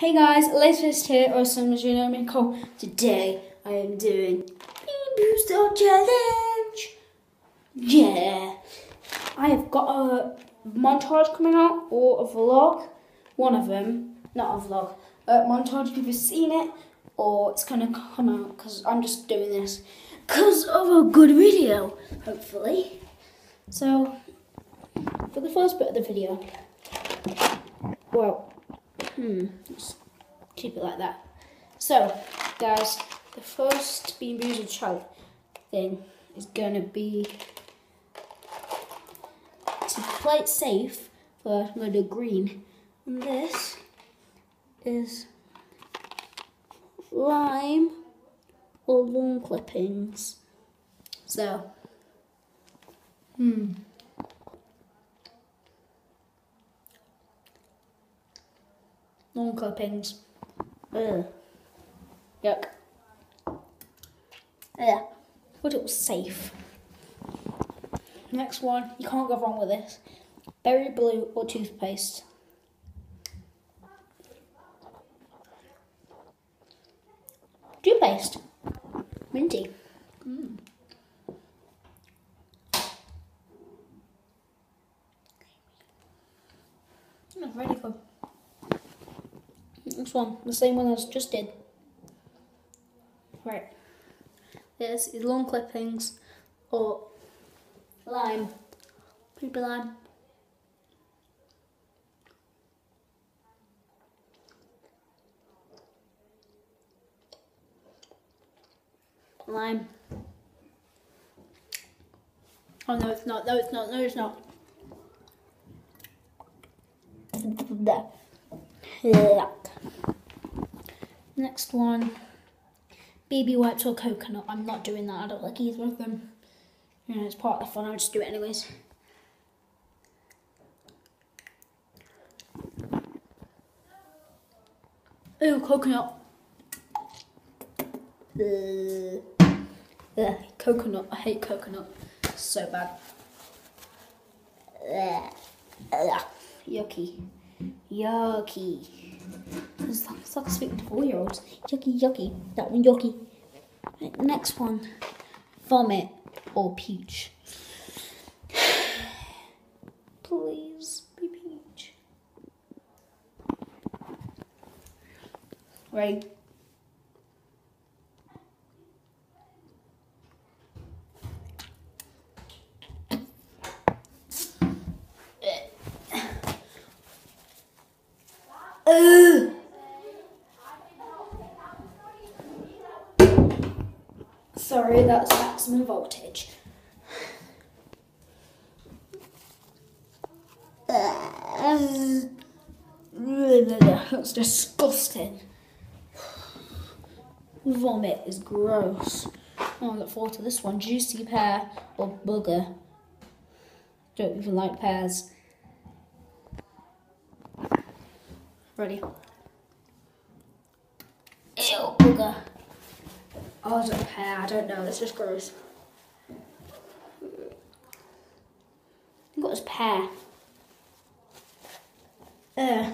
Hey guys, latest here, or some as you know me call. Today I am doing Bean Boozled Challenge. Yeah, I have got a montage coming out or a vlog. One of them, not a vlog. A montage. If you've seen it, or it's gonna come out because I'm just doing this because of a good video, hopefully. So, for the first bit of the video, well, hmm, let's keep it like that. So, guys, the first Bean Boozled challenge thing is gonna be to play it safe. First, I'm do green, and this is lime or lawn clippings. So, hmm. Lawn clippings. Ugh. Yuck. Yeah. But it was safe. Next one, you can't go wrong with this. Berry blue or toothpaste. Toothpaste. Minty. Mm. Really good. Next one, the same one as just did. Right. This is lawn clippings or lime. Creepy lime. Lime. Oh no, it's not. No, it's not. No, it's not. Yuck. Next one. Baby wipes or coconut. I'm not doing that. I don't like either of them. You know, it's part of the fun. I'll just do it anyways. Ooh, coconut. Ugh. Ugh, coconut. I hate coconut. So bad. Ugh. Yucky. Yucky. It's like, speaking to four year olds. Yucky, yucky. That one, yucky. Right, next one. Vomit or peach. Please be peach. Right. Sorry, that's maximum voltage. That's disgusting. Vomit is gross. Oh, I look forward to this one. Juicy pear or booger. Don't even like pears. Ready? Ew, booger. Oh, it's a pear. I don't know. It's just gross. I got this pear. Uh,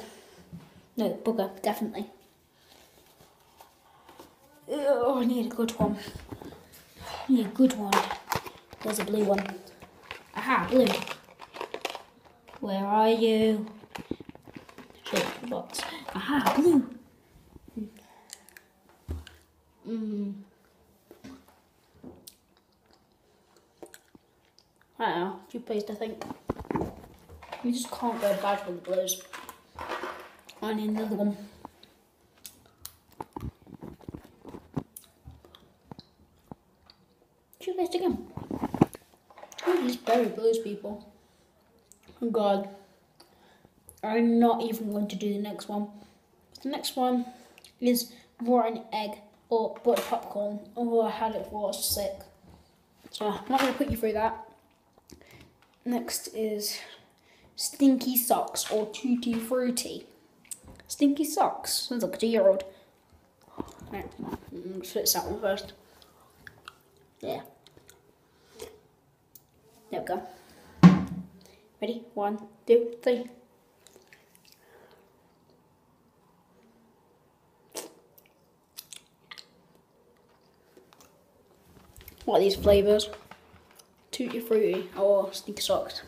no, booger, definitely. Oh, I need a good one. I need a good one. There's a blue one. Aha, blue. Where are you? Show the box. Aha, blue. Mm. I don't know, toothpaste I think. You just can't go bad for the blues. I need another one. Toothpaste again. Who are these berry blues people? Oh god. I'm not even going to do the next one. The next one is rotten egg or butter popcorn. Oh, I had it was sick. So I'm not going to put you through that. Next is stinky socks or tutti frutti. Stinky socks. Sounds like a two-year-old. Mm, Switch that one first. Yeah. There we go. Ready? One, two, three. What are these flavours? Tutti Frutti or Sneaker Socks?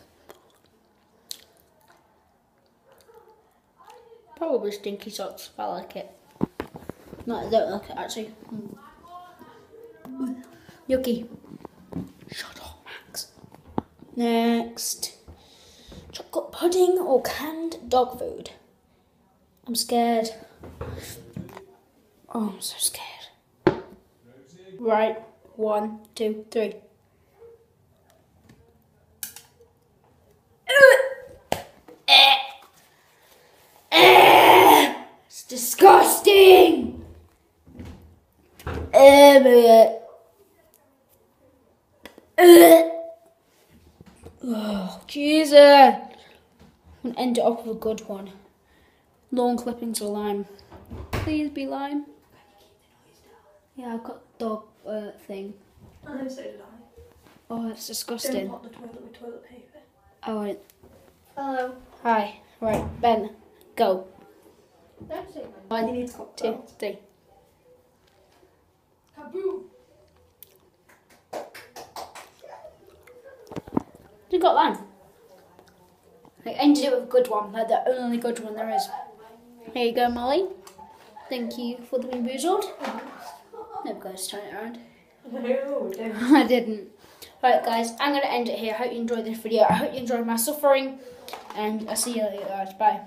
Probably Stinky Socks. I like it. No, I don't like it actually. Mm. Yucky. Shut up, Max. Next. Chocolate pudding or canned dog food? I'm scared. Oh, I'm so scared. Right. One, two, three. It's disgusting. Um, uh, uh, oh, Jesus. I'm going to end it off with a good one. Lawn clippings or lime. Please be lime. Yeah, I've got dog uh, thing. Oh, so did I. Oh, it's Don't disgusting. pot the toilet with toilet paper. Oh, wait. Hello. Hi. Right, Ben, go. Don't say my One, You need two, cocktails. Kaboom. You got lime. I ended it with a good one, like the only good one there is. Here you go, Molly. Thank you for the bamboozled. No, guys, turn it around. No. I didn't. Right, guys, I'm going to end it here. I hope you enjoyed this video. I hope you enjoyed my suffering. And I'll see you later, guys. Bye.